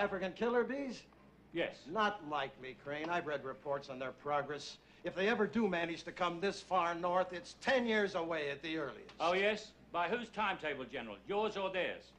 African killer bees? Yes. Not likely, Crane. I've read reports on their progress. If they ever do manage to come this far north, it's 10 years away at the earliest. Oh, yes? By whose timetable, General? Yours or theirs?